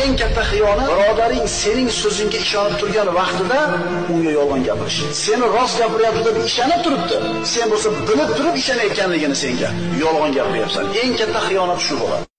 eng katta xiyonat birodaring sening so'zingga ishonib turgan vaqtida unga yolg'on gapirish. Seni rost gapiryapti deb ishonib turibdi. Sen bo'lsa bilib turib ishonayotganligini senga yolg'on gapiryapsan. Eng katta xiyonat shu bo'ladi.